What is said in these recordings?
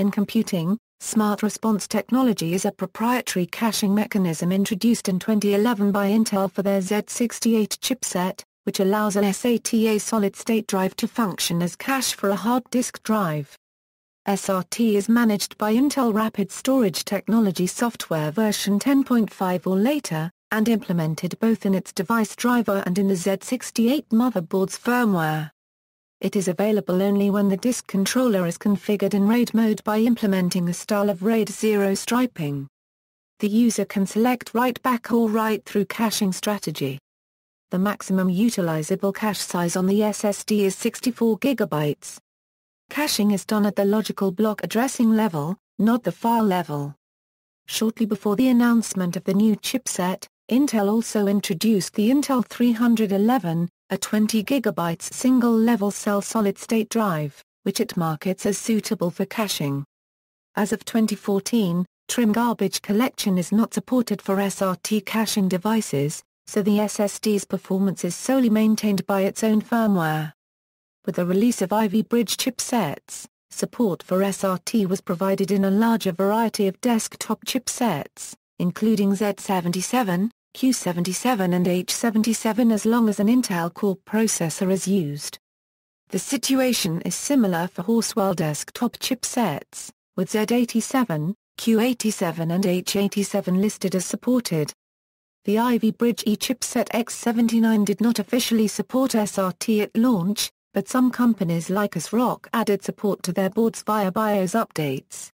In computing, Smart Response Technology is a proprietary caching mechanism introduced in 2011 by Intel for their Z68 chipset, which allows a SATA solid-state drive to function as cache for a hard disk drive. SRT is managed by Intel Rapid Storage Technology software version 10.5 or later, and implemented both in its device driver and in the Z68 motherboard's firmware. It is available only when the disk controller is configured in RAID mode by implementing a style of RAID 0 striping. The user can select write-back or write-through caching strategy. The maximum utilizable cache size on the SSD is 64 GB. Caching is done at the logical block addressing level, not the file level. Shortly before the announcement of the new chipset, Intel also introduced the Intel 311, a 20 GB single-level cell solid-state drive, which it markets as suitable for caching. As of 2014, trim garbage collection is not supported for SRT caching devices, so the SSD's performance is solely maintained by its own firmware. With the release of Ivy Bridge chipsets, support for SRT was provided in a larger variety of desktop chipsets, including Z77, Q77 and H77 as long as an Intel Core processor is used. The situation is similar for Haswell desktop chipsets, with Z87, Q87 and H87 listed as supported. The Ivy Bridge E chipset X79 did not officially support SRT at launch, but some companies like ASRock added support to their boards via BIOS updates.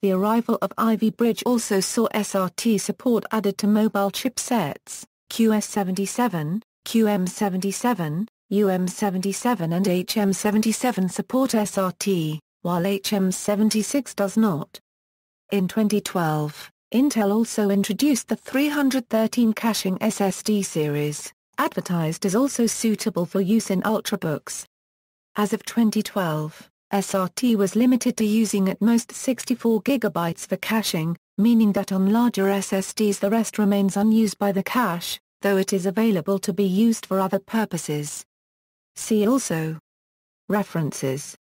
The arrival of Ivy Bridge also saw SRT support added to mobile chipsets, QS77, QM77, UM77 and HM77 support SRT, while HM76 does not. In 2012, Intel also introduced the 313 caching SSD series, advertised as also suitable for use in Ultrabooks. As of 2012, SRT was limited to using at most 64 GB for caching, meaning that on larger SSDs the rest remains unused by the cache, though it is available to be used for other purposes. See also References